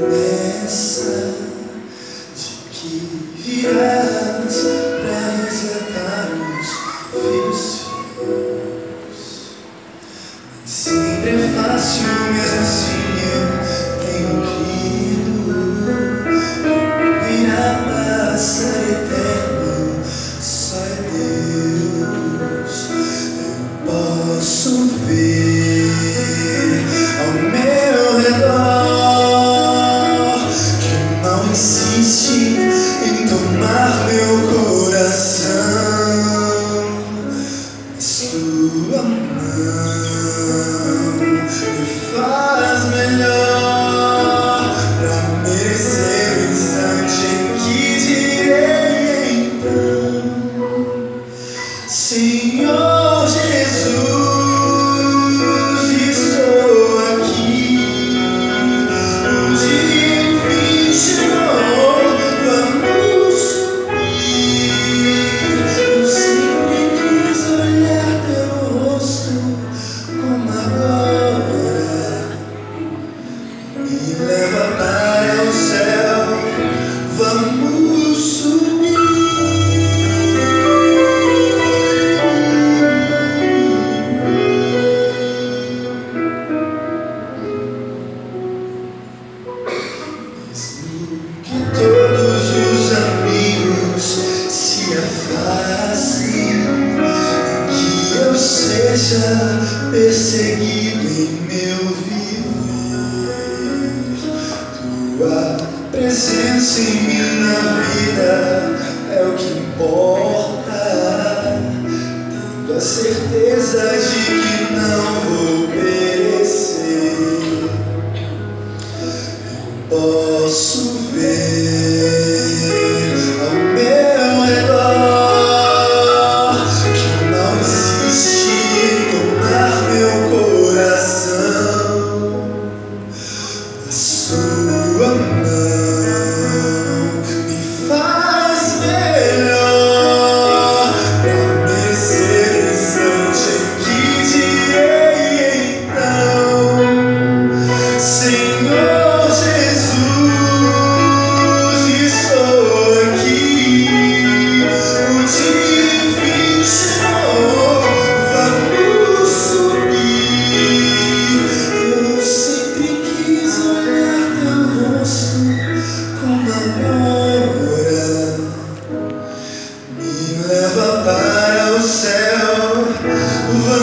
listen. tua mão me faz melhor pra merecer o instante em que direi então, Senhor Jesus. Leva para o céu, vamos subir. Mesmo que todos os amigos se afastem, que eu seja perseguido em meu viver. Presença em minha vida é o que importa. Tendo a certeza de que não vou perecer. Posso ver ao meu redor que não existe tomar meu coração a sua mão céu,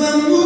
Vamos